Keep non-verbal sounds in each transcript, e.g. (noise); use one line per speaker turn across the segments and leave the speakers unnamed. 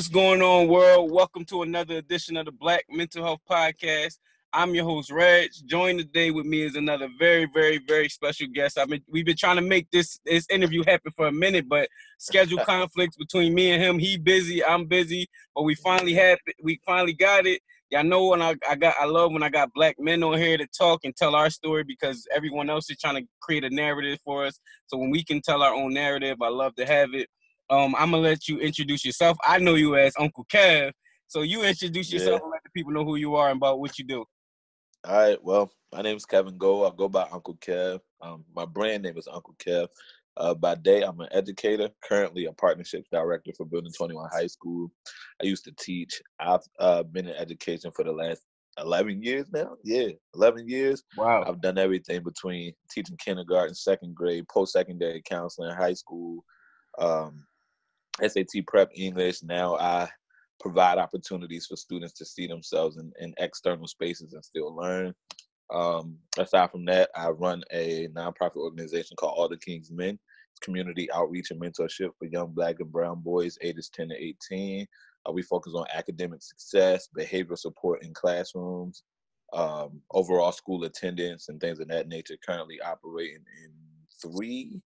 What's going on, world? Welcome to another edition of the Black Mental Health Podcast. I'm your host, Reg. Joined today with me is another very, very, very special guest. I've been we've been trying to make this this interview happen for a minute, but schedule (laughs) conflicts between me and him. He busy, I'm busy, but we finally had we finally got it. Y'all know when I, I got I love when I got black men on here to talk and tell our story because everyone else is trying to create a narrative for us. So when we can tell our own narrative, I love to have it. Um, I'm gonna let you introduce yourself. I know you as Uncle Kev, so you introduce yourself yeah. and let the people know who you are and about what you do.
All right. Well, my name is Kevin Gold. I go by Uncle Kev. Um, my brand name is Uncle Kev. Uh, by day, I'm an educator, currently a partnerships director for Building 21 High School. I used to teach. I've uh, been in education for the last 11 years now. Yeah, 11 years.
Wow.
I've done everything between teaching kindergarten, second grade, post secondary counseling, high school, um, SAT prep English. Now I provide opportunities for students to see themselves in, in external spaces and still learn. Um, aside from that, I run a nonprofit organization called All the King's Men. It's community outreach and mentorship for young black and brown boys ages 10 to 18. Uh, we focus on academic success, behavioral support in classrooms, um, overall school attendance, and things of that nature. Currently operating in three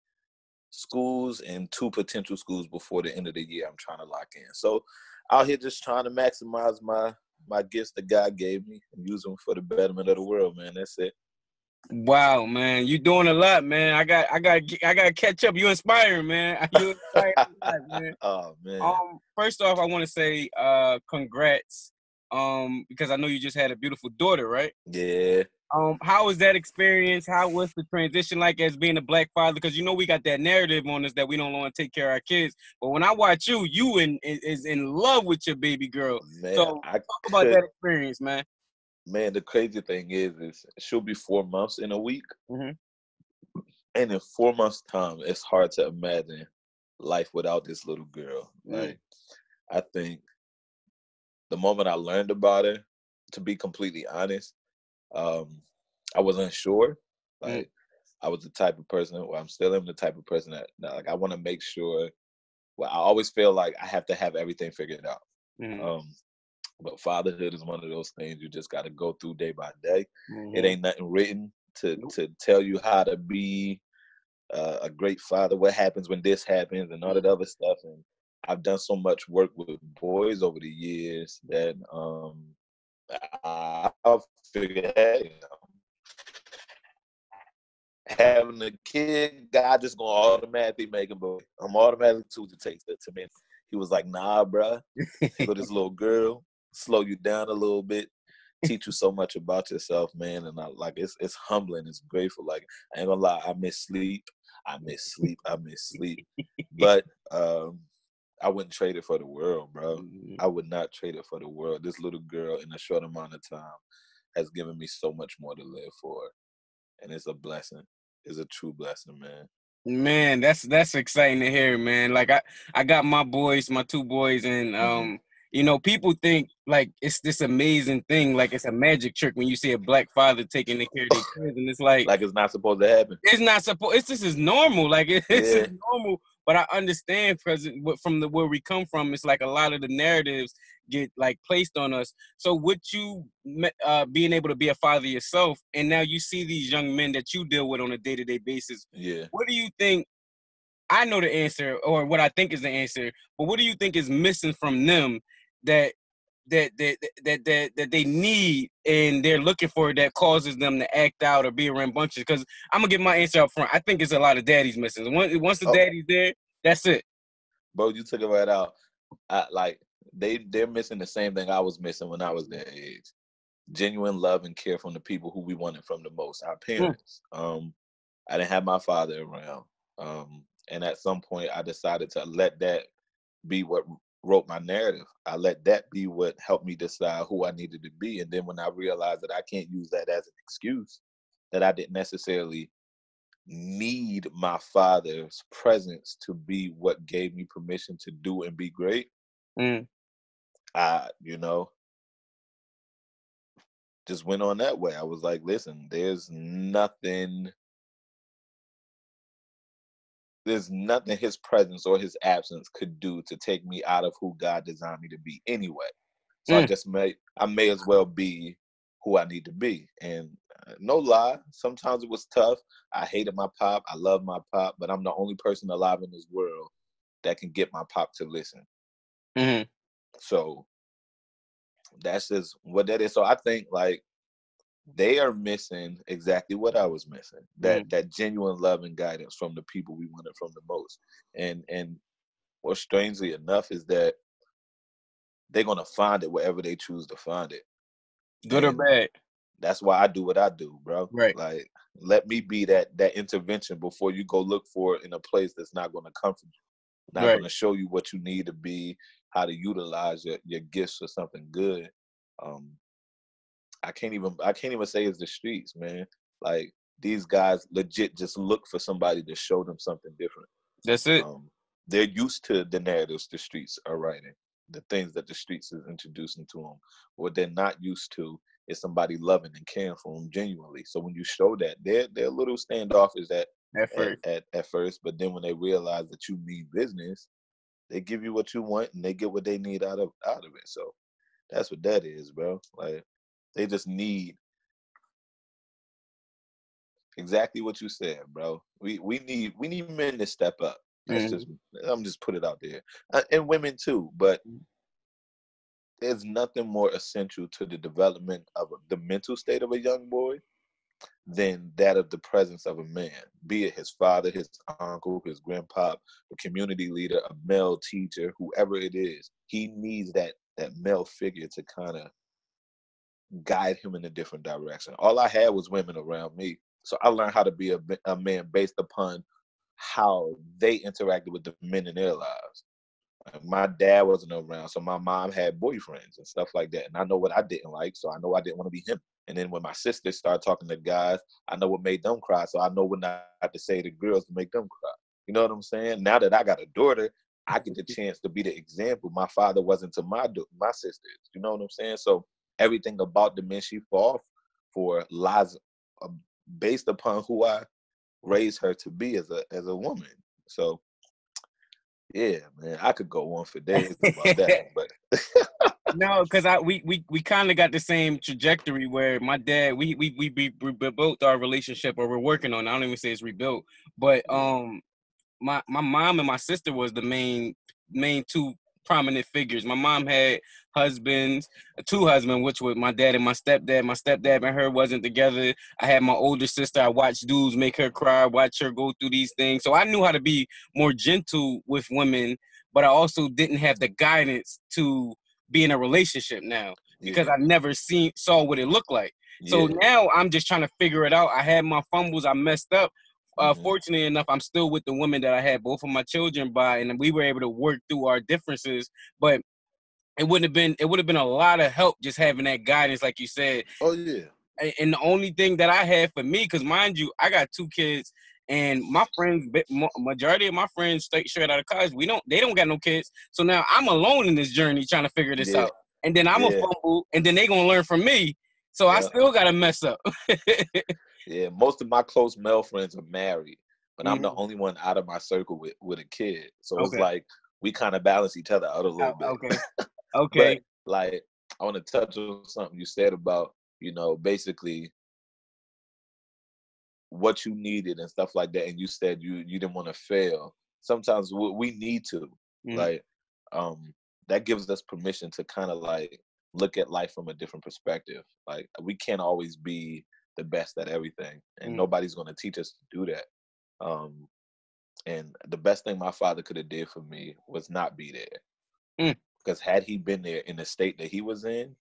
schools and two potential schools before the end of the year. I'm trying to lock in. So out here just trying to maximize my my gifts that God gave me and use them for the betterment of the world, man. That's it.
Wow, man, you doing a lot, man. I got, I got, I got to catch up. You inspiring, man. (laughs) You inspiring,
man. (laughs) Oh man.
Um, first off, I want to say, uh, congrats. Um, because I know you just had a beautiful daughter, right?
Yeah.
Um, how was that experience? How was the transition like as being a black father? Because you know we got that narrative on us that we don't want to take care of our kids. But when I watch you, you in, is in love with your baby girl. Man, so I talk could, about that experience, man.
Man, the crazy thing is, is she'll be four months in a week,
mm-hmm.
and in four months' time, it's hard to imagine life without this little girl. Mm. Like, I think the moment I learned about it, to be completely honest, um, I wasn't sure. Mm. Like mm. I was the type of person, well, I'm still am the type of person that, that like I want to make sure. Well, I always feel like I have to have everything figured out.
Mm.
Um, but fatherhood is one of those things you just got to go through day by day.
Mm-hmm.
It ain't nothing written to nope. to tell you how to be uh, a great father. What happens when this happens, and all that other stuff. And I've done so much work with boys over the years that um, I'll figure, hey, having a kid, God just gonna automatically make him boy. I'm automatically too to take that to me. He was like, nah, bruh, (laughs) For this little girl, slow you down a little bit, teach you so much about yourself, man. And I like it's it's humbling, it's grateful. Like I ain't gonna lie, I miss sleep. I miss sleep. I miss sleep. (laughs) But um I wouldn't trade it for the world, bro. Mm-hmm. I would not trade it for the world. This little girl in a short amount of time has given me so much more to live for. And it's a blessing. It's a true blessing, man.
Man, that's that's exciting to hear, man. Like I I got my boys, my two boys, and mm-hmm. um, mm-hmm. you know, people think like it's this amazing thing, like it's a magic trick when you see a black father taking the care of their kids, and it's like
like it's not supposed to happen.
It's not supposed. It's just is normal. Like (laughs) it's yeah. normal but I understand because from the where we come from, it's like a lot of the narratives get like placed on us. So with you uh, being able to be a father yourself, and now you see these young men that you deal with on a day to day basis.
Yeah.
What do you think? I know the answer, or what I think is the answer, but what do you think is missing from them that that that that that, that they need and they're looking for that causes them to act out or be around bunches. Because I'm gonna get my answer up front. I think it's a lot of daddies missing. Once once the oh. daddy's there, that's it.
Bro, you took it right out. I, like they they're missing the same thing I was missing when I was their age. Genuine love and care from the people who we wanted from the most, our hmm. parents. Mm. Um, I didn't have my father around. Um, and at some point I decided to let that be what wrote my narrative. I let that be what helped me decide who I needed to be. And then when I realized that I can't use that as an excuse, that I didn't necessarily need my father's presence to be what gave me permission to do and be great.
Mm.
I, you know, just went on that way. I was like, listen, there's nothing there's nothing his presence or his absence could do to take me out of who God designed me to be anyway. So mm. I just may I may as well be who I need to be. And uh, no lie, sometimes it was tough. I hated my pop. I love my pop, but I'm the only person alive in this world that can get my pop to listen. Mm-hmm. So that's just what that is. So I think like they are missing exactly what I was missing. That mm. that genuine love and guidance from the people we wanted from the most. And and what strangely enough is that they're gonna find it wherever they choose to find it.
Good and or bad.
That's why I do what I do, bro.
Right.
Like let me be that that intervention before you go look for it in a place that's not gonna come from you. Not right. gonna show you what you need to be, how to utilize your, your gifts for something good. Um, I can't even I can't even say it's the streets, man. Like these guys legit just look for somebody to show them something different.
That's it. Um,
they're used to the narratives the streets are writing, the things that the streets is introducing to them. What they're not used to is somebody loving and caring for them genuinely. So when you show that, they're they're a little standoffish at at first. At, at, at first, but then when they realize that you mean business, they give you what you want and they get what they need out of out of it. So that's what that is, bro. Like they just need exactly what you said, bro. We we need we need men to step up. That's mm-hmm. just I'm just put it out there, uh, and women too. But there's nothing more essential to the development of the mental state of a young boy than that of the presence of a man, be it his father, his uncle, his grandpa, a community leader, a male teacher, whoever it is. He needs that that male figure to kind of guide him in a different direction. All I had was women around me. So I learned how to be a, a man based upon how they interacted with the men in their lives. My dad wasn't around, so my mom had boyfriends and stuff like that. And I know what I didn't like, so I know I didn't want to be him. And then when my sisters started talking to guys, I know what made them cry, so I know what not to say to girls to make them cry. You know what I'm saying? Now that I got a daughter, I get the (laughs) chance to be the example. My father wasn't to my my sisters. You know what I'm saying? So everything about the men she fought for lies uh, based upon who I raised her to be as a as a woman. So yeah, man, I could go on for days (laughs) about that, but
no, because I we we we kind of got the same trajectory where my dad we we we, we rebuilt our relationship or we're working on. I don't even say it's rebuilt, but um, my my mom and my sister was the main main two prominent figures. My mom had husbands, two husbands, which were my dad and my stepdad. My stepdad and her wasn't together. I had my older sister. I watched dudes make her cry, watch her go through these things. So I knew how to be more gentle with women, but I also didn't have the guidance to be in a relationship now because yeah. I never seen saw what it looked like. Yeah. So now I'm just trying to figure it out. I had my fumbles. I messed up, uh, mm-hmm. fortunately enough, I'm still with the woman that I had both of my children by, and we were able to work through our differences. But it wouldn't have been it would have been a lot of help just having that guidance, like you said.
Oh yeah.
And the only thing that I had for me, because mind you, I got two kids, and my friends, majority of my friends, straight straight out of college, we don't, they don't got no kids. So now I'm alone in this journey trying to figure this yeah. out, and then I'm yeah. a fumble, and then they gonna learn from me. So yeah. I still gotta mess up. (laughs)
Yeah, most of my close male friends are married, but mm-hmm. I'm the mm-hmm. only one out of my circle with with a kid. So okay. it's like we kind of balance each other out a little
oh,
bit.
Okay. (laughs) Okay.
but, like I want to touch on something you said about you know basically what you needed and stuff like that, and you said you you didn't want to fail. Sometimes we, we need to mm-hmm. like um that gives us permission to kind of like look at life from a different perspective. Like we can't always be the best at everything, and mm. nobody's going to teach us to do that. Um, and the best thing my father could have did for me was not be there, mm. because had he been there in the state that he was in,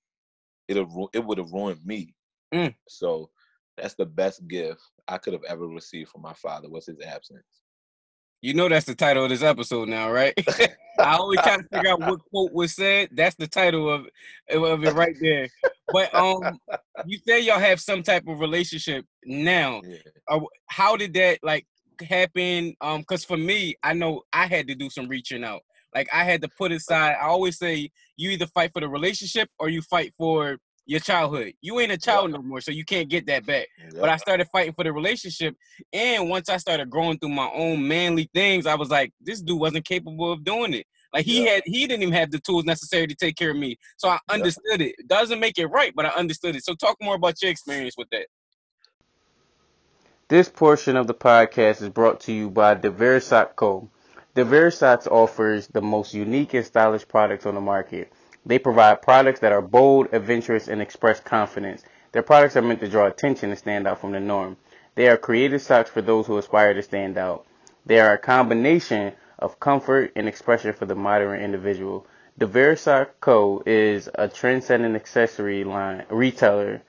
it it would have ruined me. Mm. So that's the best gift I could have ever received from my father was his absence.
You know that's the title of this episode now, right? (laughs) I always try to figure out what quote was said. That's the title of, of it right there. But um, you say y'all have some type of relationship now. Yeah. Uh, how did that like happen? Um, because for me, I know I had to do some reaching out. Like I had to put aside. I always say you either fight for the relationship or you fight for your childhood. You ain't a child no more, so you can't get that back. But I started fighting for the relationship, and once I started growing through my own manly things, I was like, this dude wasn't capable of doing it. Like he had, he didn't even have the tools necessary to take care of me. So I understood it. Doesn't make it right, but I understood it. So talk more about your experience with that.
This portion of the podcast is brought to you by Devere Sock Co. Devere Socks offers the most unique and stylish products on the market. They provide products that are bold, adventurous, and express confidence. Their products are meant to draw attention and stand out from the norm. They are creative socks for those who aspire to stand out. They are a combination of comfort and expression for the modern individual. Devere Sock Co. is a trend-setting accessory line retailer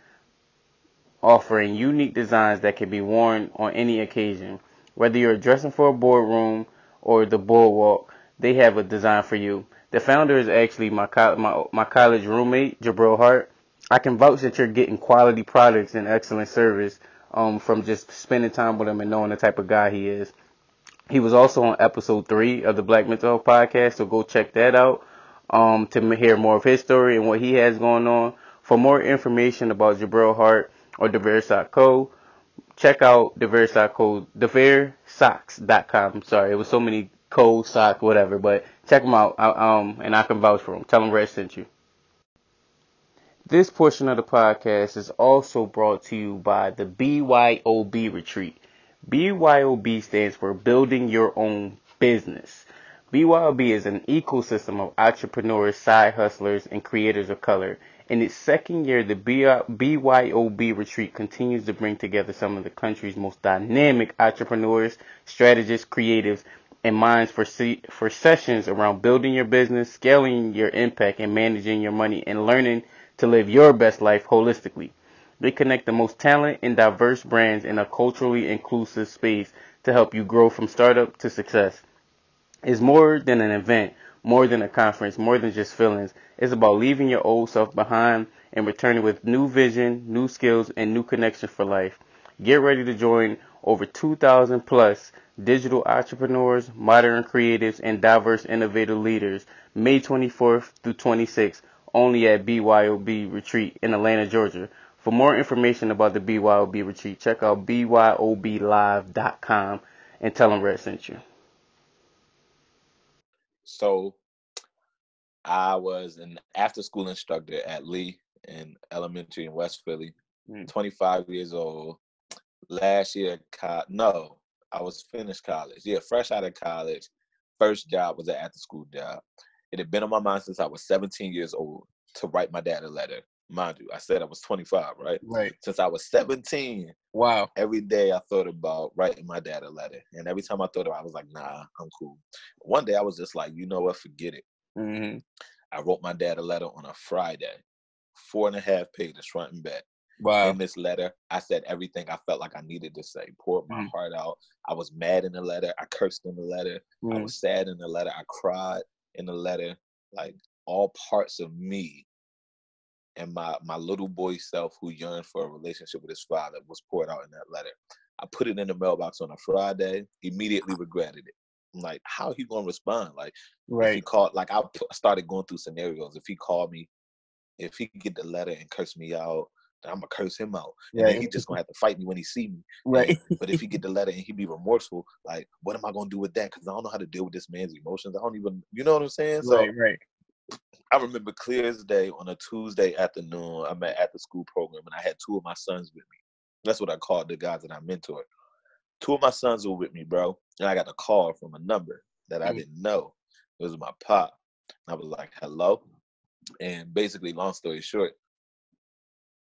offering unique designs that can be worn on any occasion. Whether you're dressing for a boardroom or the boardwalk, they have a design for you. The founder is actually my co- my, my college roommate, Jabril Hart. I can vouch that you're getting quality products and excellent service um, from just spending time with him and knowing the type of guy he is. He was also on episode three of the Black Mental Health Podcast, so go check that out um, to hear more of his story and what he has going on. For more information about Jabril Hart, or DeVersocco. Check out DeVersocco, DevereSocks.com. Sorry, it was so many co, sock, whatever, but check them out. Um, and I can vouch for them. Tell them Reg sent you. This portion of the podcast is also brought to you by the BYOB Retreat. BYOB stands for Building Your Own Business. BYOB is an ecosystem of entrepreneurs, side hustlers, and creators of color. In its second year, the BYOB retreat continues to bring together some of the country's most dynamic entrepreneurs, strategists, creatives, and minds for, for sessions around building your business, scaling your impact, and managing your money, and learning to live your best life holistically. They connect the most talent and diverse brands in a culturally inclusive space to help you grow from startup to success. It's more than an event more than a conference, more than just feelings. It's about leaving your old self behind and returning with new vision, new skills, and new connections for life. Get ready to join over 2,000 plus digital entrepreneurs, modern creatives, and diverse innovative leaders May 24th through 26th only at BYOB Retreat in Atlanta, Georgia. For more information about the BYOB Retreat, check out BYOBLive.com and tell them Reg sent you.
So I was an after school instructor at Lee in elementary in West Philly, mm. 25 years old. Last year, co- no, I was finished college. Yeah, fresh out of college. First job was an after school job. It had been on my mind since I was 17 years old to write my dad a letter. Mind you, I said I was 25, right?
Right.
Since I was 17.
Wow.
Every day I thought about writing my dad a letter. And every time I thought about it, I was like, nah, I'm cool. One day I was just like, you know what, forget it.
Mm-hmm.
I wrote my dad a letter on a Friday, four and a half pages front and back.
Wow.
In this letter, I said everything I felt like I needed to say. Poured my mm. heart out. I was mad in the letter. I cursed in the letter. Mm. I was sad in the letter. I cried in the letter. Like all parts of me and my my little boy self who yearned for a relationship with his father was poured out in that letter. I put it in the mailbox on a Friday. Immediately regretted it. I'm like, how he gonna respond? Like,
right?
If he called, like, I started going through scenarios. If he called me, if he could get the letter and curse me out, I'm gonna curse him out. Yeah, and he just gonna have to fight me when he see me.
Right.
But if he get the letter and he be remorseful, like, what am I gonna do with that? Because I don't know how to deal with this man's emotions. I don't even, you know what I'm saying?
So, right, right.
I remember clear as day on a Tuesday afternoon, I'm at the school program and I had two of my sons with me. That's what I called the guys that I mentored. Two of my sons were with me, bro. And I got a call from a number that I mm. didn't know. It was my pop. I was like, hello. And basically, long story short,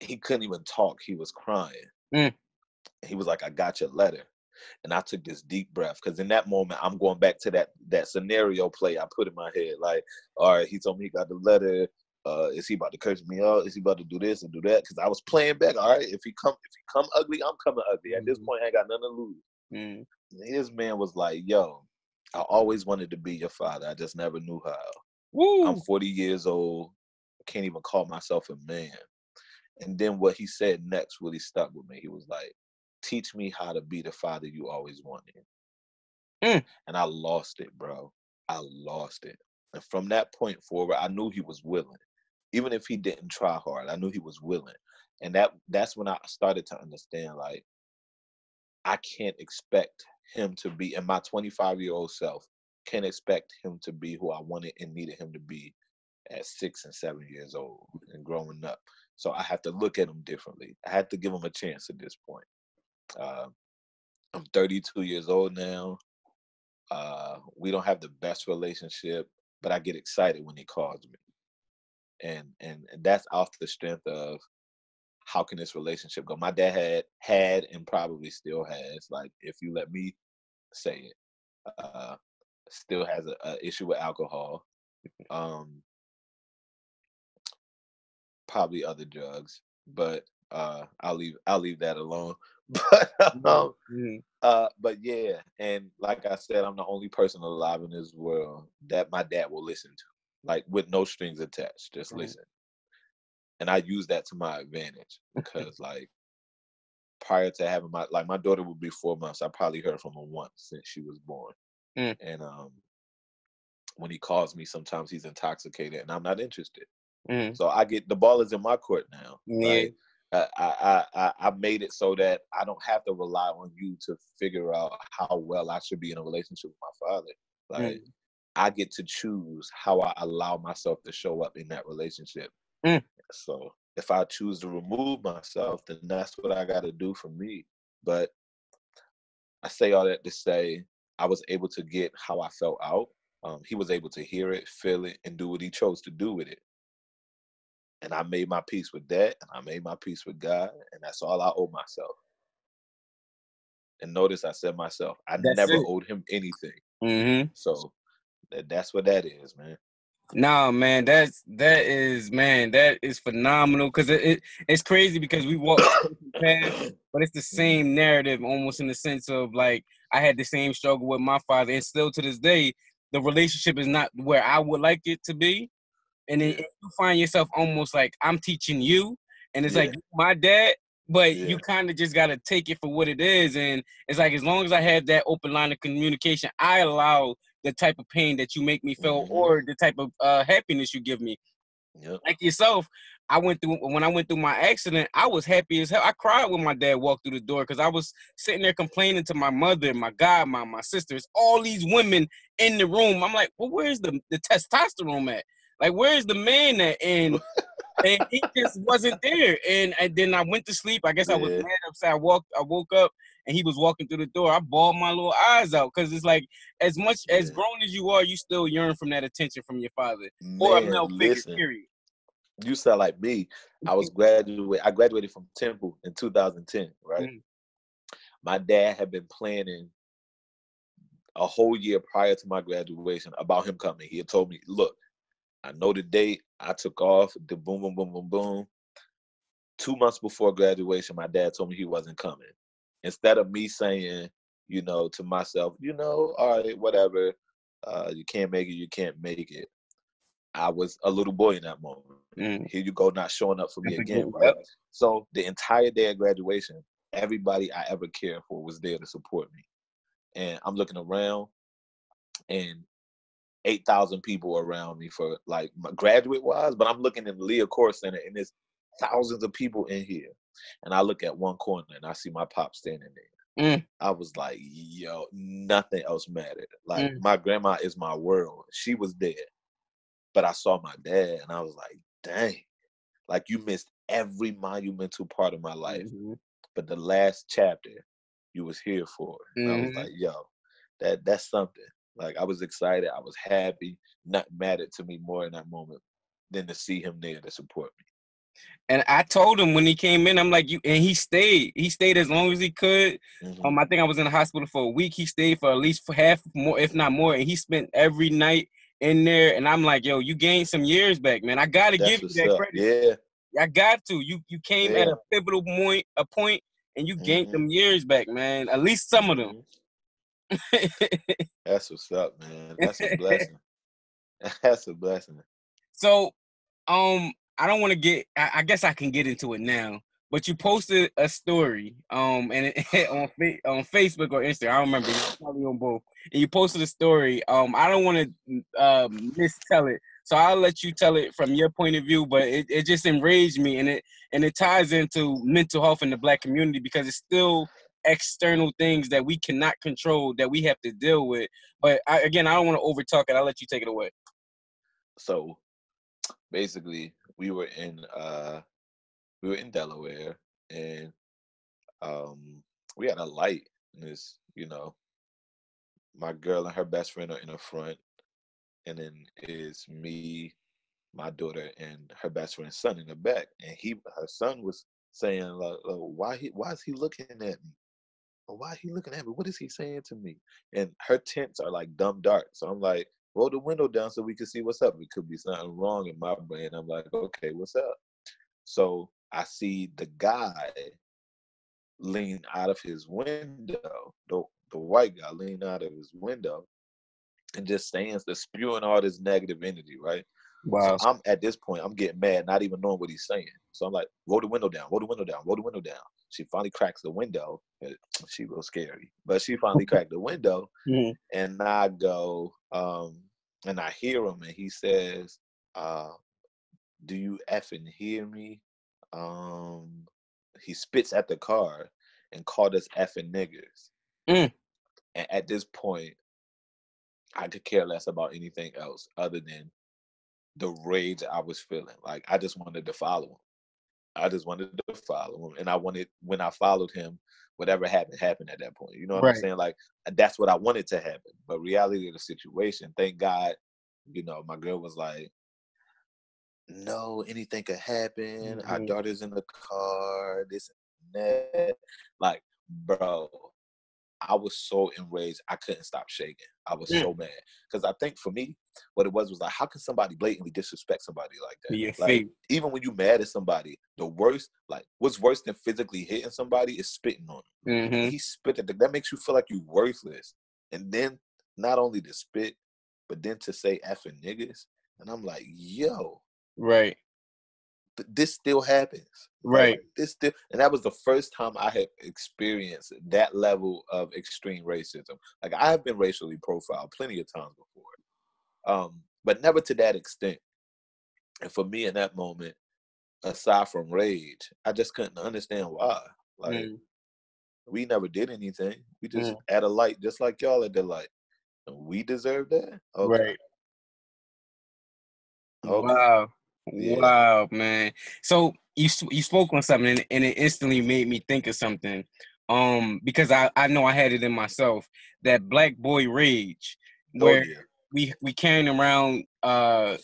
he couldn't even talk. He was crying.
Mm.
He was like, I got your letter. And I took this deep breath because in that moment, I'm going back to that that scenario play I put in my head. Like, all right, he told me he got the letter. Uh, is he about to curse me out? Is he about to do this and do that? Because I was playing back. All right, if he come, if he come ugly, I'm coming ugly. At this mm-hmm. point, I ain't got nothing to lose.
Mm.
His man was like, "Yo, I always wanted to be your father. I just never knew how.
Woo.
I'm 40 years old. I can't even call myself a man." And then what he said next really stuck with me. He was like, "Teach me how to be the father you always wanted."
Mm.
And I lost it, bro. I lost it. And from that point forward, I knew he was willing. even if he didn't try hard, I knew he was willing. And that that's when I started to understand like I can't expect him to be and my 25 year old self, can't expect him to be who I wanted and needed him to be at six and seven years old and growing up. So I have to look at them differently. I have to give them a chance at this point. Uh, I'm 32 years old now. Uh, we don't have the best relationship, but I get excited when he calls me, and and, and that's off the strength of how can this relationship go? My dad had had and probably still has, like if you let me say it, uh, still has a, issue with alcohol. (laughs) Um, probably other drugs, but uh, I'll leave I'll leave that alone. (laughs) But mm-hmm. um, mm-hmm. uh, but yeah, and like I said, I'm the only person alive in this world that my dad will listen to, like with no strings attached, just mm-hmm. listen. And I use that to my advantage (laughs) because, like, prior to having my like my daughter would be four months, I probably heard from him once since she was born. Mm. And um, when he calls me, sometimes he's intoxicated, and I'm not interested. Mm. So I get the ball is in my court now. Yeah. Right? I, I, I I made it so that I don't have to rely on you to figure out how well I should be in a relationship with my father. Like mm. I get to choose how I allow myself to show up in that relationship. Mm. So if I choose to remove myself, then that's what I got to do for me. But I say all that to say I was able to get how I felt out. Um, he was able to hear it, feel it, and do what he chose to do with it. And I made my peace with that, and I made my peace with God, and that's all I owe myself. And notice I said myself, I that's never it. owed him anything. Mm-hmm. So that, that's what that is, man.
No, man, that's that is man, that is phenomenal because it, it, it's crazy because we walk (coughs) past, but it's the same narrative almost in the sense of like I had the same struggle with my father, and still to this day, the relationship is not where I would like it to be and then you find yourself almost like I'm teaching you, and it's yeah. like my dad, but yeah. you kind of just gotta take it for what it is, and it's like as long as I have that open line of communication, I allow the type of pain that you make me feel, mm-hmm. or the type of uh, happiness you give me. Yep. Like yourself, I went through when I went through my accident. I was happy as hell. I cried when my dad walked through the door because I was sitting there complaining to my mother, my godmom, my sisters, all these women in the room. I'm like, well, where's the the testosterone at? Like, where's the man at? And (laughs) and he just wasn't there. And and then I went to sleep. I guess I was mad upset. I walked. I woke up and he was walking through the door. I bawled my little eyes out because it's like as much yeah. as grown as you are, you still yearn from that attention from your father man, or a male figure. Period.
You sound like me. I was (laughs) graduate. I graduated from Temple in 2010. Right. Mm-hmm. My dad had been planning a whole year prior to my graduation about him coming. He had told me, "Look, I know the date. I took off. The boom, boom, boom, boom, boom. Two months before graduation, my dad told me he wasn't coming. Instead of me saying, you know, to myself, you know, all right, whatever, uh, you can't make it, you can't make it. I was a little boy in that moment. Mm. Here you go, not showing up for me again, right? So the entire day of graduation, everybody I ever cared for was there to support me. And I'm looking around, and eight thousand people around me for like graduate wise, but I'm looking in the Liacouras Center and there's thousands of people in here, and I look at one corner and I see my pop standing there. Mm. I was like, yo, nothing else mattered. Like mm. my grandma is my world. She was there, but I saw my dad and I was like, dang, like you missed every monumental part of my life, mm-hmm. but the last chapter you was here for. Mm-hmm. I was mm-hmm. like, yo, that that's something. Like I was excited, I was happy. Not mattered to me more in that moment than to see him there to support me.
And I told him when he came in, I'm like, you, and he stayed. He stayed as long as he could. Mm-hmm. Um, I think I was in the hospital for a week. He stayed for at least for half more, if not more. And he spent every night in there. And I'm like, yo, you gained some years back, man. I gotta That's give you that up. credit. Yeah, I got to. You you came yeah. at a pivotal point, a point, and you gained mm-hmm. them years back, man. At least some of them. (laughs)
That's what's up, man. That's a (laughs) blessing. (laughs) That's a blessing.
So, um, I don't want to get. I, I, guess I can get into it now. But you posted a story, um, and it, on on Facebook or Instagram. I don't remember. Probably on both. And you posted a story. Um, I don't want to uh, mistell it, So I'll let you tell it from your point of view, but it, it just enraged me and it and it ties into mental health in the black community because it's still external things that we cannot control that we have to deal with. But I, again, I don't want to overtalk it. I'll let you take it away.
So basically we were in uh we were in Delaware and um we had a light and this, you know, my girl and her best friend are in the front and then is me, my daughter, and her best friend's son in the back. And he her son was saying like, why he why is he looking at me? Why is he looking at me? What is he saying to me? And her tents are like dumb dark. So I'm like, roll the window down so we can see what's up. It could be something wrong in my brain. I'm like, okay, what's up? So I see the guy lean out of his window, the, the white guy lean out of his window and just stands there spewing all this negative energy, right? Wow. So I'm at this point, I'm getting mad, not even knowing what he's saying. So I'm like, roll the window down, roll the window down, roll the window down. She finally cracks the window. (tsk) She was scary, but she finally cracked the window, (laughs) mm-hmm. and I go, um, and I hear him, and he says, uh, "Do you effing hear me?" Um, he spits at the car and called us effing niggers. Mm. And at this point, I could care less about anything else other than the rage I was feeling. Like I just wanted to follow him. I just wanted to follow him, and I wanted when I followed him, whatever happened happened at that point. You know what right. I'm saying? Like that's what I wanted to happen. But reality of the situation, thank God, you know, my girl was like, "No, anything could happen. Mm-hmm. Our daughter's in the car. This and that." Like, bro, I was so enraged. I couldn't stop shaking. I was mm. so mad because I think for me, what it was was like, how can somebody blatantly disrespect somebody like that?
Yeah,
like, even when you mad at somebody, the worst, like, what's worse than physically hitting somebody is spitting on them. Mm-hmm. He spit at the, that makes you feel like you're worthless. And then not only to spit, but then to say effing niggas, and I'm like, yo,
right
this still happens.
Right.
Like, this still, and that was the first time I had experienced that level of extreme racism. Like I have been racially profiled plenty of times before, um, but never to that extent. And for me, in that moment, aside from rage, I just couldn't understand why. Like mm. we never did anything. We just mm. at a light, just like y'all at the light. And we deserve that.
Okay. Right. Okay. Wow. Yeah. Wow, man. So you you spoke on something and, and, it instantly made me think of something. Um, because I I know I had it in myself that black boy rage oh, where oh, yeah. we we carrying around uh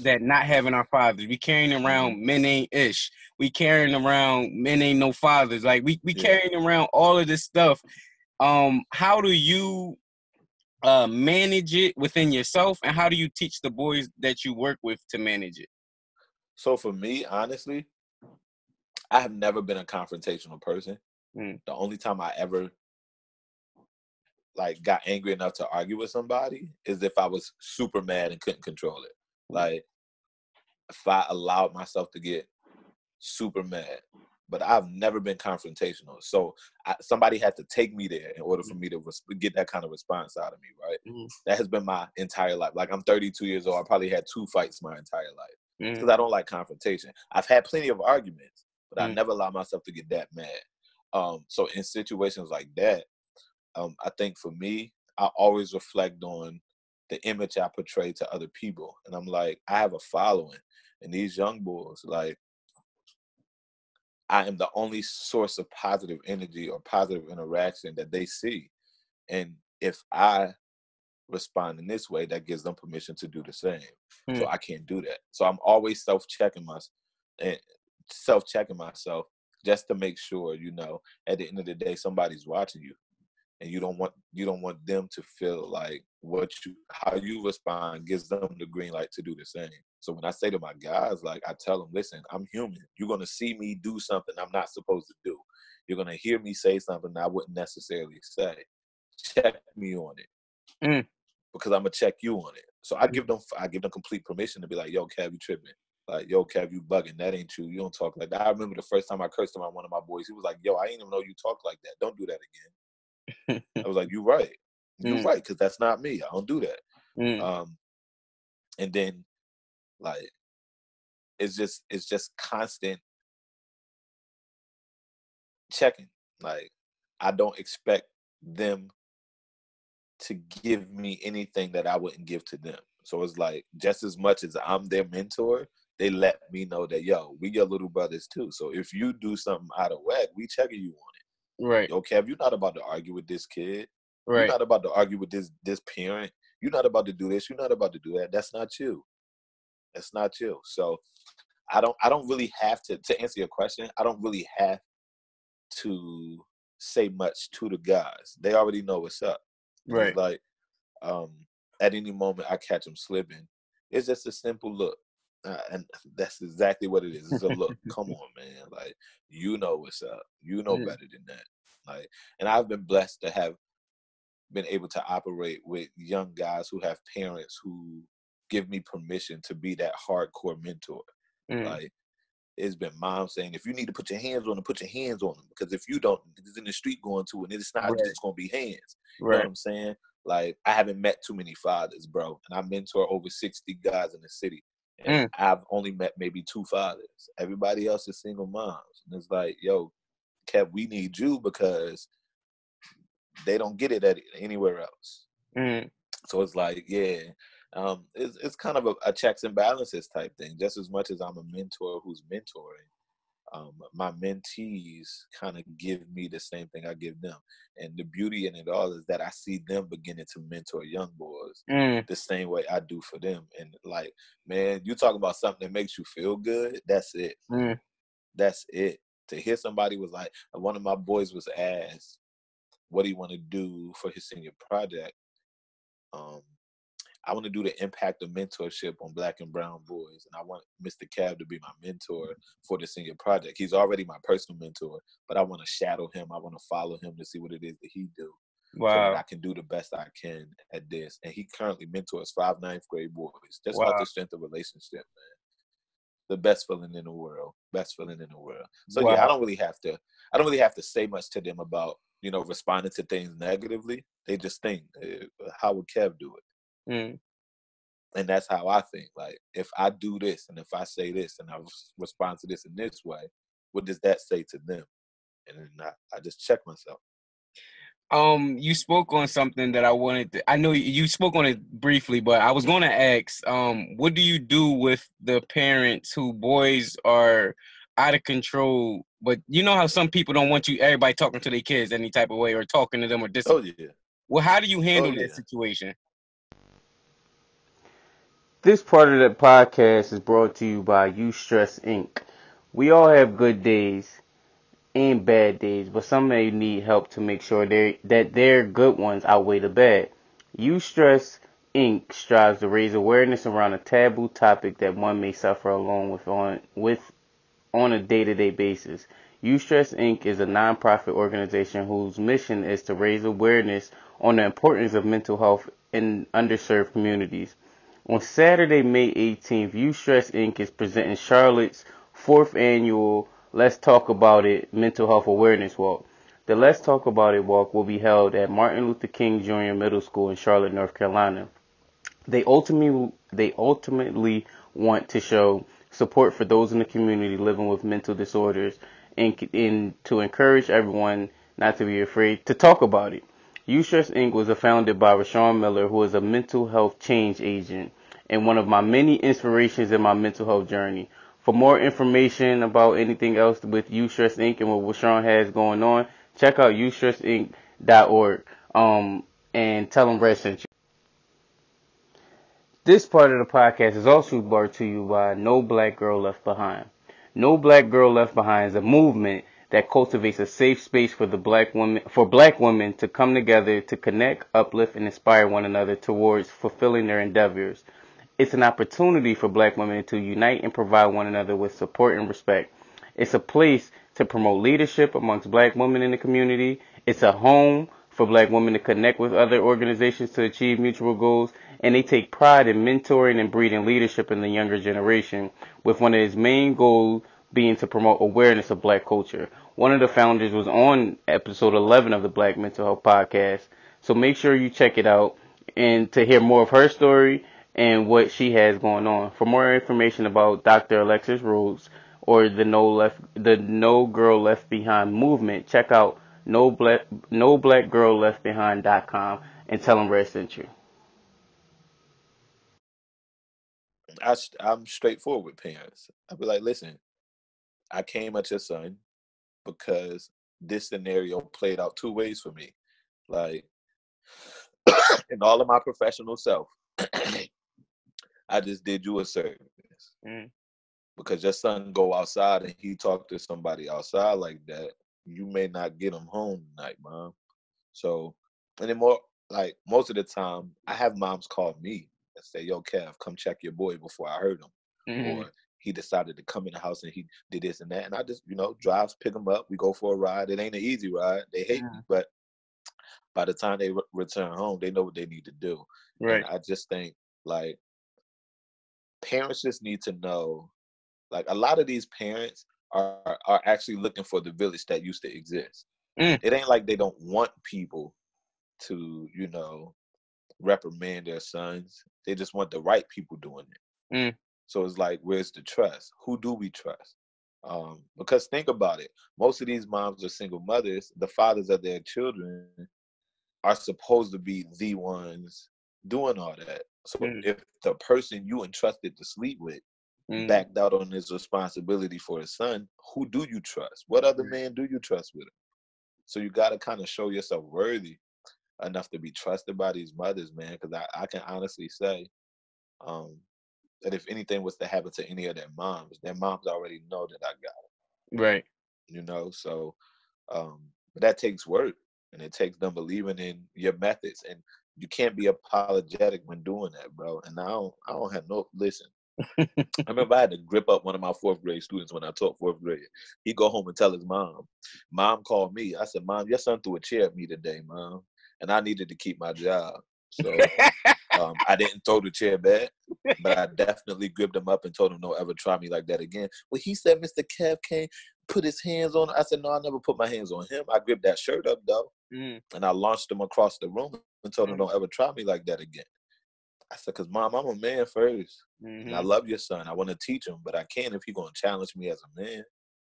that not having our fathers. We carrying around mm-hmm. men ain't ish. We carrying around men ain't no fathers. Like we we yeah. carrying around all of this stuff. Um, how do you uh manage it within yourself and how do you teach the boys that you work with to manage it?
So for me, honestly, I have never been a confrontational person. Mm. The only time I ever like got angry enough to argue with somebody is if I was super mad and couldn't control it. Mm. Like if I allowed myself to get super mad. But I've never been confrontational. So I, somebody had to take me there in order for mm. me to res- get that kind of response out of me, right? Mm-hmm. That has been my entire life. Like I'm 32 years old. I probably had two fights my entire life because mm. I don't like confrontation. I've had plenty of arguments, but mm. I never allow myself to get that mad. Um, so in situations like that, um, I think for me, I always reflect on the image I portray to other people, and I'm like, I have a following, and these young boys, like, I am the only source of positive energy or positive interaction that they see, and if I respond in this way, that gives them permission to do the same. Mm. So I can't do that. So I'm always self checking myself and self checking myself just to make sure, you know, at the end of the day, somebody's watching you, and you don't want you don't want them to feel like what you how you respond gives them the green light to do the same. So when I say to my guys, like I tell them, listen, I'm human. You're gonna see me do something I'm not supposed to do. You're gonna hear me say something I wouldn't necessarily say. Check me on it. Mm because I'm gonna check you on it. So I give them I give them complete permission to be like, yo, Kev, you tripping. Like, yo, Kev, you bugging. That ain't true. You don't talk like that. I remember the first time I cursed him on one of my boys. He was like, yo, I ain't even know you talk like that. Don't do that again. I was like, you right. You're mm. right, because that's not me. I don't do that. Mm. Um, and then Like it's just it's just constant checking. Like I don't expect them to give me anything that I wouldn't give to them. So it's like just as much as I'm their mentor, they let me know that yo, we your little brothers too. So if you do something out of whack, we checking you on it.
Right.
Yo, Kev, you're not about to argue with this kid.
Right.
You're not about to argue with this this parent. You're not about to do this. You're not about to do that. That's not you. That's not you. So I don't I don't really have to to answer your question. I don't really have to say much to the guys. They already know what's up.
Right.
Like um at any moment I catch them slipping. It's just a simple look. Uh, and that's exactly what it is. It's a look. (laughs) Come on, man. Like you know what's up. You know
Yeah.
better than that. Like, and I've been blessed to have been able to operate with young guys who have parents who give me permission to be that hardcore mentor.
Mm.
Like, it's been mom saying, if you need to put your hands on them, put your hands on them. Because if you don't, it's in the street going to, and it's not
Right.
just going to be hands. You know what I'm saying? Like, I haven't met too many fathers, bro. And I mentor over 60 guys in the city. And I've only met maybe two fathers. Everybody else is single moms. And it's like, yo, Kev, we need you because they don't get it at anywhere else.
Mm.
So it's like, yeah, um, it's it's kind of a, a checks and balances type thing. Just as much as I'm a mentor who's mentoring, um, my mentees kind of give me the same thing I give them. And the beauty in it all is that I see them beginning to mentor young boys
Mm.
the same way I do for them. And like, man, you talking about something that makes you feel good. That's it.
Mm.
That's it. To hear somebody was like, one of my boys was asked, "What do you want to do for his senior project?" Um, I want to do the impact of mentorship on Black and Brown boys, and I want Mr. Cab to be my mentor for the senior project. He's already my personal mentor, but I want to shadow him. I want to follow him to see what it is that he do so that I can do the best I can at this. And he currently mentors five ninth grade boys just
Wow.
off the strength of relationship, man. The best feeling in the world. Best feeling in the world. So yeah, I don't really have to I don't really have to say much to them about, you know, responding to things negatively. They just think, eh, how would Kev do it?
Mm.
And that's how I think. Like, if I do this and if I say this and I respond to this in this way, what does that say to them? And then I, I just check myself.
Um, you spoke on something that I wanted to. I know you- spoke on it briefly, but I was going to ask, um, what do you do with the parents who boys are out of control? But you know how some people don't want you, everybody talking to their kids any type of way or talking to them or dis.
Oh yeah.
Well, how do you handle that
yeah.
situation?
This part of the podcast is brought to you by Eustress Inc. We all have good days and bad days, but some may need help to make sure that their good ones outweigh the bad. Eustress Inc. strives to raise awareness around a taboo topic that one may suffer along with on with on a day-to-day basis. Eustress Inc. is a nonprofit organization whose mission is to raise awareness on the importance of mental health in underserved communities. On Saturday, May 18th, Eustress Inc. is presenting Charlotte's fourth annual Let's Talk About It Mental Health Awareness Walk. The Let's Talk About It walk will be held at Martin Luther King Jr. Middle School in Charlotte, North Carolina. They ultimately they ultimately want to show support for those in the community living with mental disorders and, and to encourage everyone not to be afraid to talk about it. Stress Inc. was founded by Rashawn Miller, who is a mental health change agent and one of my many inspirations in my mental health journey. For more information about anything else with Eustress Inc. and what Rashawn has going on, check out EustressInc.org um, and tell them Reg sent you. This part of the podcast is also brought to you by No Black Girl Left Behind. No Black Girl Left Behind is a movement that cultivates a safe space for the black women for black women to come together to connect, uplift, and inspire one another towards fulfilling their endeavors. It's an opportunity for black women to unite and provide one another with support and respect. It's a place to promote leadership amongst black women in the community. It's a home for black women to connect with other organizations to achieve mutual goals. And they take pride in mentoring and breeding leadership in the younger generation, with one of its main goals being to promote awareness of black culture. One of the founders was on episode 11 of the Black Mental Health Podcast. So make sure you check it out and to hear more of her story and what she has going on. For more information about Dr. Alexis Rhodes or the No Left the No Girl Left Behind movement, check out no black no black girl left behind.com and tell them Reg sent you.
I, I'm straightforward with parents. I'd be like, listen, I came at your son because this scenario played out two ways for me. Like, (coughs) in all of my professional self, (coughs) I just did you a service. Mm. Because your son go outside and he talk to somebody outside like that, you may not get him home tonight, mom. So, and then more like most of the time, I have moms call me and say, "Yo, Kev, come check your boy before I hurt him," mm-hmm. or he decided to come in the house and he did this and that, and I just you know drives pick him up. We go for a ride. It ain't an easy ride. They hate me, but by the time they re- return home, they know what they need to do.
Right.
And I just think like parents just need to know, like a lot of these parents are are actually looking for the village that used to exist. Mm. It ain't like they don't want people to, you know, reprimand their sons. They just want the right people doing it. Mm. So it's like, where's the trust? Who do we trust? Um, because think about it. Most of these moms are single mothers. The fathers of their children are supposed to be the ones doing all that. So mm. if the person you entrusted to sleep with mm. backed out on his responsibility for his son, who do you trust? What other mm. man do you trust with him? So you got to kind of show yourself worthy enough to be trusted by these mothers, man. Because I, I can honestly say um, that if anything was to happen to any of their moms, their moms already know that I got
it. Right.
You know, so um, but that takes work and it takes them believing in your methods and you can't be apologetic when doing that, bro. And I don't I don't have no listen. I (laughs) remember I had to grip up one of my fourth grade students when I taught fourth grade. He go home and tell his mom. Mom called me. I said, Mom, your son threw a chair at me today, mom and I needed to keep my job. So um, I didn't throw the chair back, but I definitely gripped him up and told him, "Don't ever try me like that again." Well, he said, "Mr. Kev came, put his hands on." I said, "No, I never put my hands on him. I gripped that shirt up though, mm. and I launched him across the room and told him, mm. "Don't ever try me like that again." I said, "Cause mom, I'm a man 1st mm-hmm. and I love your son. I want to teach him, but I can't if he gonna challenge me as a man."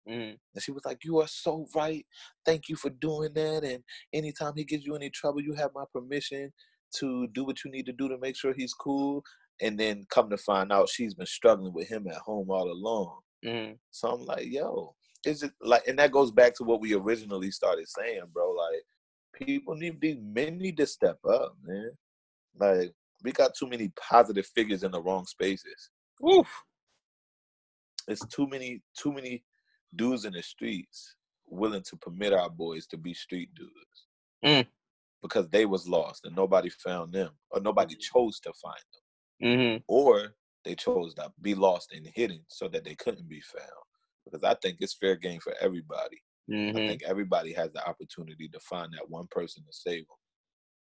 Mm. And she was like, You are so right. Thank you for doing that. And anytime he gives you any trouble, you have my permission to do what you need to do to make sure he's cool. And then come to find out she's been struggling with him at home all along. Mm. So I'm like, yo, is it like and that goes back to what we originally started saying, bro. Like people need these men need to step up, man. Like we got too many positive figures in the wrong spaces. Oof. It's too many, too many dudes in the streets willing to permit our boys to be street dudes mm. Because they was lost and nobody found them or nobody chose to find them mm-hmm. or they chose to be lost and hidden so that they couldn't be found because i think it's fair game for everybody mm-hmm. i think everybody has the opportunity to find that one person to save them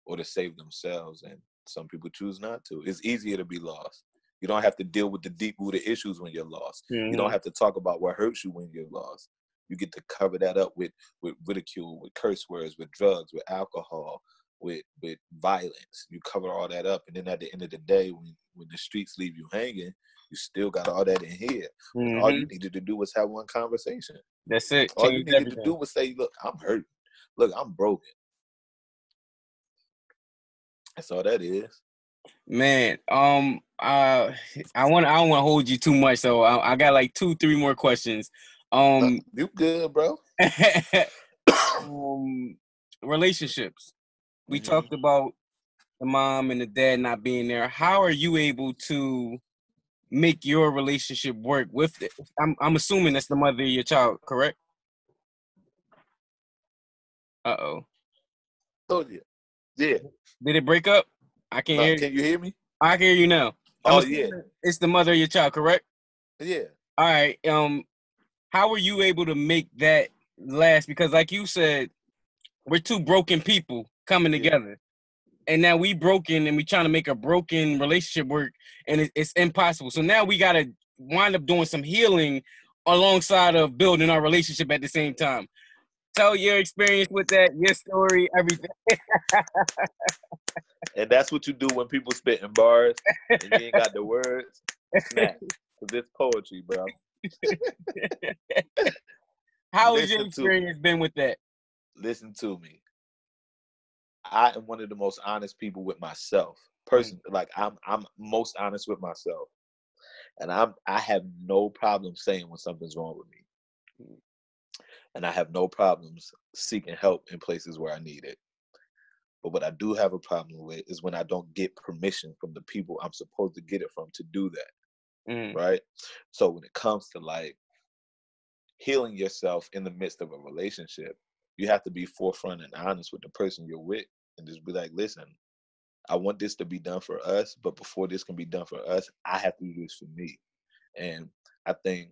or to save themselves and some people choose not to it's easier to be lost you don't have to deal with the deep rooted issues when you're lost. Mm-hmm. You don't mm-hmm. have to talk about what hurts you when you're lost. You get to cover that up with with ridicule, with curse words, with drugs, with alcohol, with with violence. You cover all that up, and then at the end of the day, when when the streets leave you hanging, you still got all that in here. Mm-hmm. All you mm-hmm. needed to do was have one conversation.
That's it.
All you needed everything. to do was say, "Look, I'm hurt. Look, I'm broken." That's all that is.
Man, um, uh, I want I don't want to hold you too much, so I, I, got like two, three more questions. Um,
you good, bro? (coughs)
um, relationships. We mm-hmm. talked about the mom and the dad not being there. How are you able to make your relationship work with it? I'm I'm assuming that's the mother of your child, correct? Uh oh.
Oh yeah, yeah.
Did it break up? I can't
no,
hear.
Can you hear me?
I can hear you now.
I'm oh yeah.
It's the mother of your child, correct?
Yeah.
All right. Um, how were you able to make that last? Because like you said, we're two broken people coming yeah. together. And now we broken and we trying to make a broken relationship work and it, it's impossible. So now we gotta wind up doing some healing alongside of building our relationship at the same time. tell your experience with that, your story, everything. (laughs)
and that's what you do when people spit in bars and you ain't got the words. (laughs) Cause it's poetry, bro. (laughs)
How has your experience been with that?
Listen to me. I am one of the most honest people with myself. Person, mm. like I'm, I'm most honest with myself, and I'm. I have no problem saying when something's wrong with me, mm. and I have no problems seeking help in places where I need it. But what I do have a problem with is when I don't get permission from the people I'm supposed to get it from to do that. Mm. Right. So when it comes to like healing yourself in the midst of a relationship, you have to be forefront and honest with the person you're with and just be like, listen, I want this to be done for us, but before this can be done for us, I have to do this for me. And I think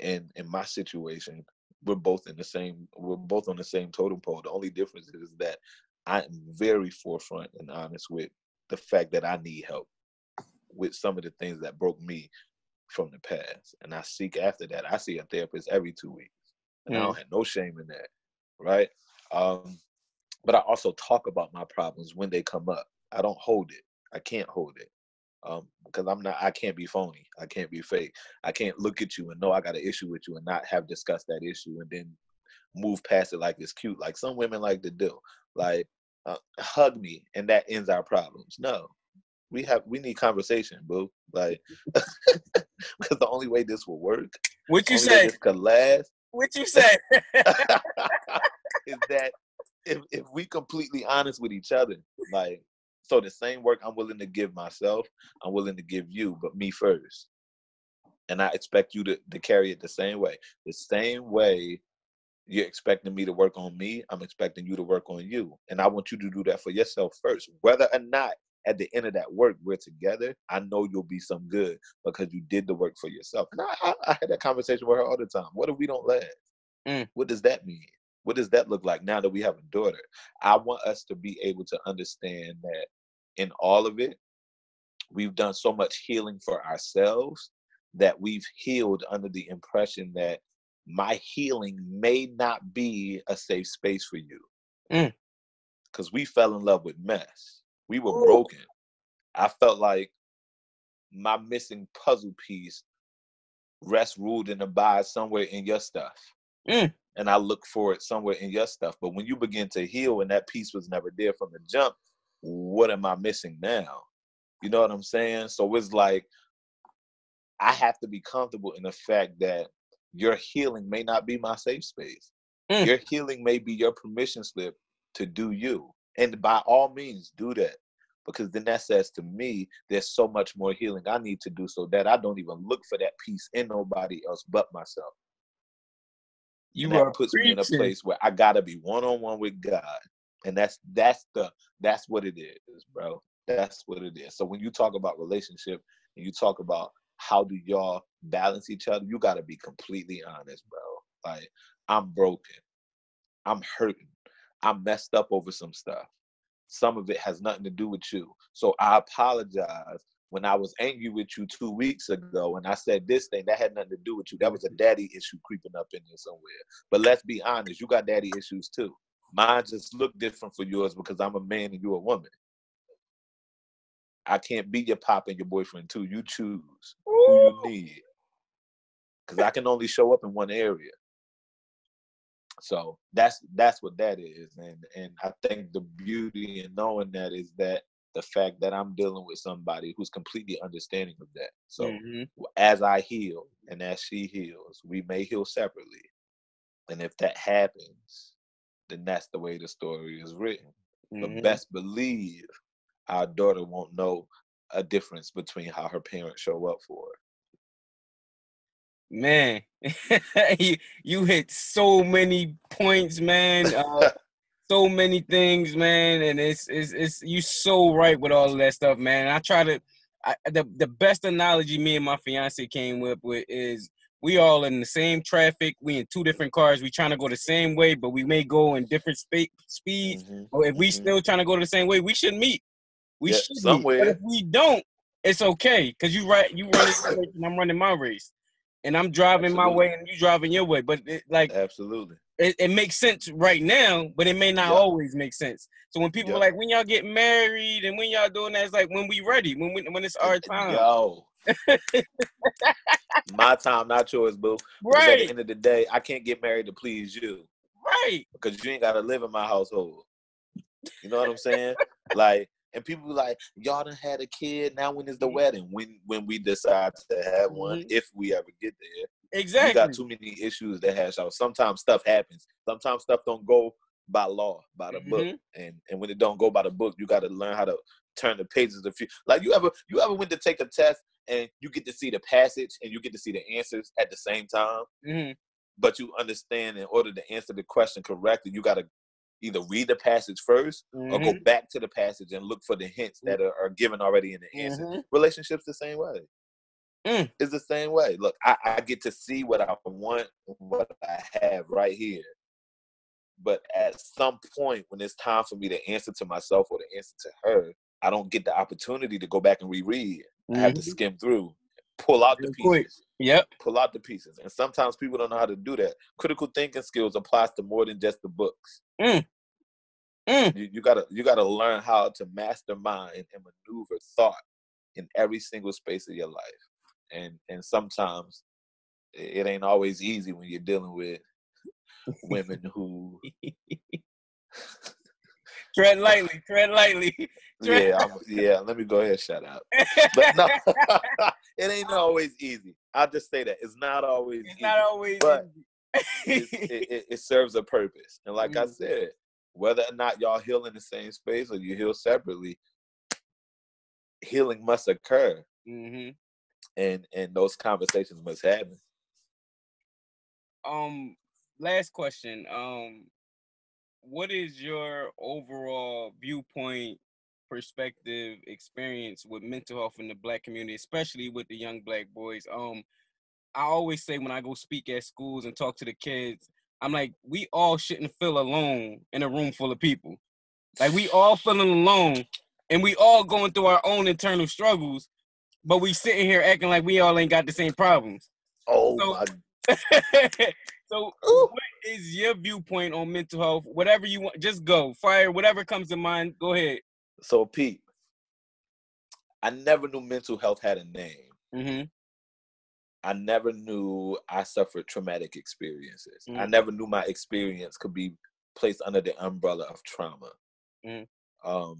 in in my situation, we're both in the same we're both on the same totem pole. The only difference is that I'm very forefront and honest with the fact that I need help with some of the things that broke me from the past. And I seek after that. I see a therapist every two weeks. And mm. I don't have no shame in that. Right. Um, but I also talk about my problems when they come up. I don't hold it. I can't hold it. Um, because I'm not I can't be phony. I can't be fake. I can't look at you and know I got an issue with you and not have discussed that issue and then move past it like it's cute. Like some women like to do. Like uh, hug me and that ends our problems. No, we have we need conversation, boo. Like (laughs) (laughs) because the only way this will work.
What you say?
Could last.
What you say? (laughs)
is that if if we completely honest with each other, like so the same work I'm willing to give myself, I'm willing to give you, but me first. And I expect you to, to carry it the same way. The same way you're expecting me to work on me, I'm expecting you to work on you. And I want you to do that for yourself first. Whether or not at the end of that work we're together, I know you'll be some good because you did the work for yourself. And I, I, I had that conversation with her all the time. What if we don't last? Mm. What does that mean? What does that look like now that we have a daughter? I want us to be able to understand that in all of it, we've done so much healing for ourselves that we've healed under the impression that my healing may not be a safe space for you. Because mm. we fell in love with mess. We were Ooh. broken. I felt like my missing puzzle piece rests ruled and abides somewhere in your stuff. Mm. And I look for it somewhere in your stuff. But when you begin to heal and that piece was never there from the jump, what am I missing now? You know what I'm saying? So it's like I have to be comfortable in the fact that your healing may not be my safe space. Mm. Your healing may be your permission slip to do you. And by all means, do that. Because then that says to me, there's so much more healing I need to do so that I don't even look for that peace in nobody else but myself. You and that puts preaching. me in a place where I gotta be one on one with God. And that's that's the that's what it is, bro. That's what it is. So when you talk about relationship and you talk about how do y'all balance each other, you gotta be completely honest, bro. Like I'm broken. I'm hurting. I'm messed up over some stuff. Some of it has nothing to do with you. So I apologize when I was angry with you two weeks ago and I said this thing that had nothing to do with you. That was a daddy issue creeping up in there somewhere. But let's be honest, you got daddy issues too. Mine just look different for yours because I'm a man and you're a woman. I can't be your pop and your boyfriend too. You choose who you need. Cause I can only show up in one area. So that's that's what that is. And and I think the beauty in knowing that is that the fact that I'm dealing with somebody who's completely understanding of that. So mm-hmm. as I heal and as she heals, we may heal separately. And if that happens, then that's the way the story is written. Mm-hmm. But best believe our daughter won't know a difference between how her parents show up for her.
Man, (laughs) you, you hit so many points, man. Uh, (laughs) so many things, man, and it's it's it's you so right with all of that stuff, man. And I try to I, the the best analogy me and my fiance came up with is we all in the same traffic. We in two different cars. We trying to go the same way, but we may go in different spe- speeds. Mm-hmm. Or if we mm-hmm. still trying to go the same way, we should meet. We yeah, should somewhere. Meet. But if we don't, it's okay because you right. You running and I'm running my race. And I'm driving Absolutely. my way and you driving your way. But it, like
Absolutely.
It, it, makes sense right now, but it may not always make sense. So when people are like, when y'all get married and when y'all doing that, it's like when we ready, when we, when it's our (laughs) time.
Yo, (laughs) my time, not yours, boo.
Right.
At the end of the day, I can't get married to please you.
Right.
Because you ain't gotta live in my household. You know what I'm saying? like, and people be like, y'all done had a kid. Now when is the mm-hmm. wedding? When when we decide to have one, mm-hmm. if we ever get there.
Exactly.
We got too many issues that hash out. Sometimes stuff happens. Sometimes stuff don't go by law, by the mm-hmm. book. And and when it don't go by the book, you got to learn how to turn the pages of few. Like you ever you ever went to take a test and you get to see the passage and you get to see the answers at the same time.
Mm-hmm.
But you understand in order to answer the question correctly, you got to either read the passage 1st mm-hmm. or go mm-hmm. back to the passage and look for the hints that are, are given already in the answer. Mm-hmm. Relationships the same way.
Mm.
It's the same way. Look, I, I get to see what I want, and what I have right here. But at some point, when it's time for me to answer to myself or to answer to her, I don't get the opportunity to go back and reread. Mm-hmm. I have to mm-hmm. skim through, pull out the pieces. Quick.
Yep.
Pull out the pieces. And sometimes people don't know how to do that. Critical thinking skills applies to more than just the books.
Mm. Mm.
You, you, gotta you gotta learn how to mastermind and maneuver thought in every single space of your life. And and sometimes it ain't always easy when you're dealing with (laughs) women who (laughs)
tread lightly, tread lightly. (laughs)
Tread yeah, I'm, yeah. Let me go ahead, shut up. But no, it ain't always easy. I'll just say that it's not always.
It's
easy,
not always.
But it, (laughs) it, it, serves a purpose, and like mm. I said, whether or not y'all heal in the same space or you heal separately, healing must occur,
mm-hmm.
and and those conversations must happen.
Um, last question. Um, what is your overall viewpoint, perspective, experience with mental health in the black community, especially with the young black boys? Um, I always say when I go speak at schools and talk to the kids, I'm like, we all shouldn't feel alone in a room full of people. Like we all feeling alone and we all going through our own internal struggles, but we sitting here acting like we all ain't got the same problems.
Oh so, my (laughs)
So, Ooh. what is your viewpoint on mental health? Whatever you want, just go fire. Whatever comes to mind, go ahead.
So, Pete, I never knew mental health had a name.
Mm-hmm.
I never knew I suffered traumatic experiences. Mm-hmm. I never knew my experience could be placed under the umbrella of trauma.
Mm-hmm.
Um,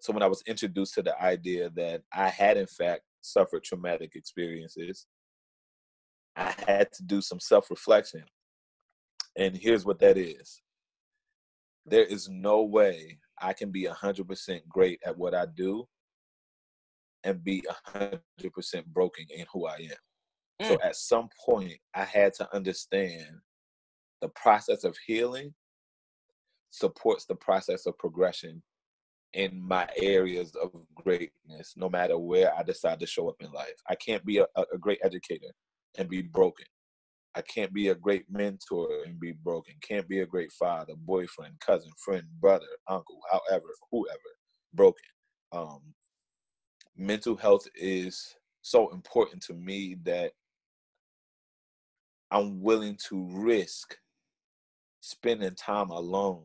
so when I was introduced to the idea that I had in fact suffered traumatic experiences, I had to do some self reflection. And here's what that is there is no way I can be 100% great at what I do and be 100% broken in who I am. Mm. So at some point, I had to understand the process of healing supports the process of progression in my areas of greatness, no matter where I decide to show up in life. I can't be a, a great educator and be broken. I can't be a great mentor and be broken. Can't be a great father, boyfriend, cousin, friend, brother, uncle, however, whoever, broken. Um, mental health is so important to me that I'm willing to risk spending time alone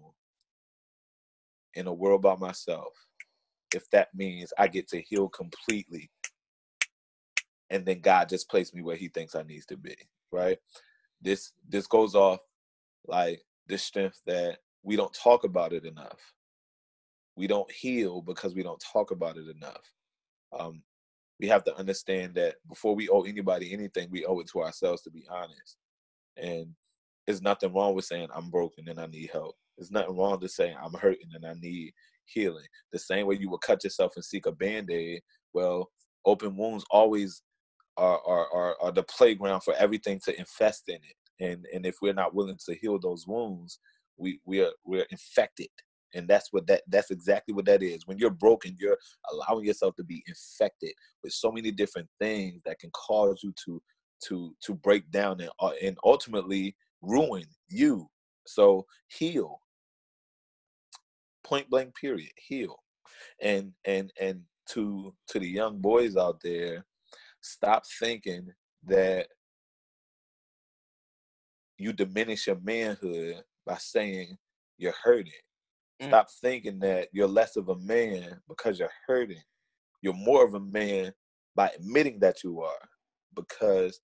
in a world by myself if that means I get to heal completely and then God just placed me where He thinks I needs to be. Right. This this goes off like this strength that we don't talk about it enough. We don't heal because we don't talk about it enough. Um, we have to understand that before we owe anybody anything, we owe it to ourselves to be honest. And there's nothing wrong with saying I'm broken and I need help. There's nothing wrong to saying I'm hurting and I need healing. The same way you would cut yourself and seek a band-aid. Well, open wounds always are, are, are, the playground for everything to infest in it. And and if we're not willing to heal those wounds, we we are we're infected. And that's what that that's exactly what that is. When you're broken, you're allowing yourself to be infected with so many different things that can cause you to to to break down and uh, and ultimately ruin you. So heal. Point blank period. Heal. And and and to to the young boys out there stop thinking that you diminish your manhood by saying you're hurting.
Mm.
Stop thinking that you're less of a man because you're hurting. You're more of a man by admitting that you are, because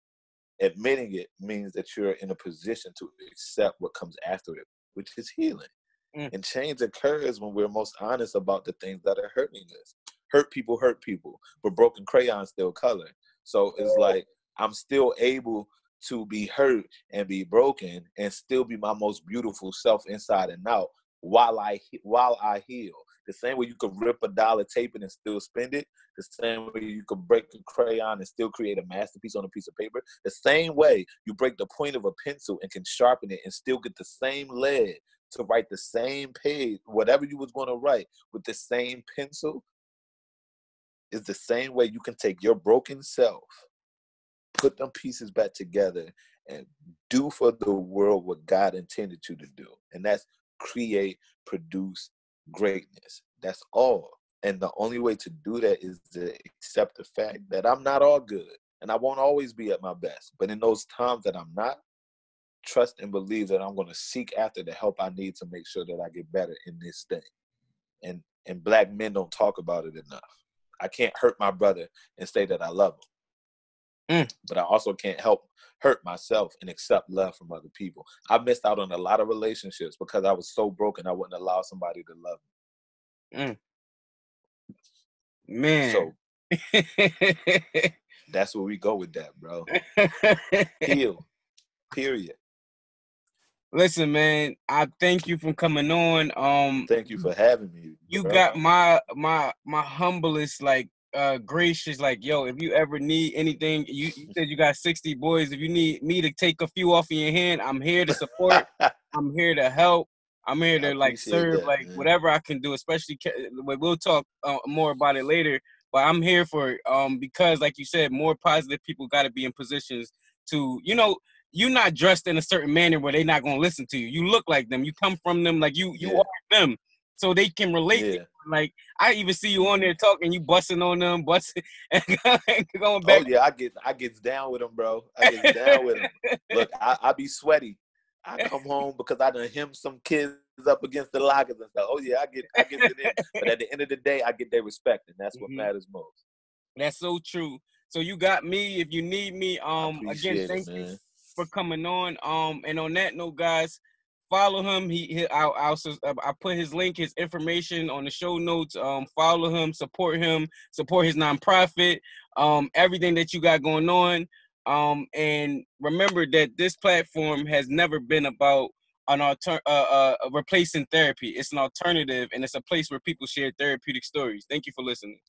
admitting it means that you're in a position to accept what comes after it, which is healing.
Mm.
And change occurs when we're most honest about the things that are hurting us. Hurt people hurt people, but broken crayons still color. So it's like I'm still able to be hurt and be broken and still be my most beautiful self inside and out while I while I heal. The same way you could rip a dollar, tape and still spend it. The same way you could break a crayon and still create a masterpiece on a piece of paper. The same way you break the point of a pencil and can sharpen it and still get the same lead to write the same page, whatever you was going to write with the same pencil. Is the same way you can take your broken self, put them pieces back together, and do for the world what God intended you to do. And that's create, produce greatness. That's all. And the only way to do that is to accept the fact that I'm not all good and I won't always be at my best. But in those times that I'm not, trust and believe that I'm going to seek after the help I need to make sure that I get better in this thing. And and black men don't talk about it enough. I can't hurt my brother and say that I love him.
Mm.
But I also can't help hurt myself and accept love from other people. I missed out on a lot of relationships because I was so broken I wouldn't allow somebody to love me.
Man.
So (laughs) that's where we go with that, bro. (laughs) Heal. Period.
Listen, man, I thank you for coming on. Um
Thank you for having me.
you
bro.
got my my my humblest like uh gracious like yo if you ever need anything you, you (laughs) said you got 60 boys if you need me to take a few off of your hand i'm here to support (laughs) i'm here to help i'm here to like serve
that,
like
man.
whatever i can do especially we- we'll talk uh, more about it later but i'm here for it, um because like you said more positive people got to be in positions to you know you're not dressed in a certain manner where they're not going to listen to you you look like them you come from them like you you
Yeah.
are them so they can relate
yeah.
like I even see you on there talking, you busting on them, busting (laughs) and going
Oh yeah, I get I gets down with them, bro. I get (laughs) down with them. Look, I, I be sweaty. I (laughs) come home because I done him some kids up against the lockers and stuff. Oh yeah, I get I get it in. But at the end of the day, I get their respect, and that's what
Mhm.
matters most.
That's so true. So you got me if you need me. Um, again,
it,
thank you
man.
For coming on. Um, and on that note, guys, follow him. He, he I'll, I'll sus- uh, I put his link, his information on the show notes. Um, follow him, support him, support his nonprofit. Um, everything that you got going on. Um, and remember that this platform has never been about an alter uh, uh replacing therapy. It's an alternative, and it's a place where people share therapeutic stories. Thank you for listening.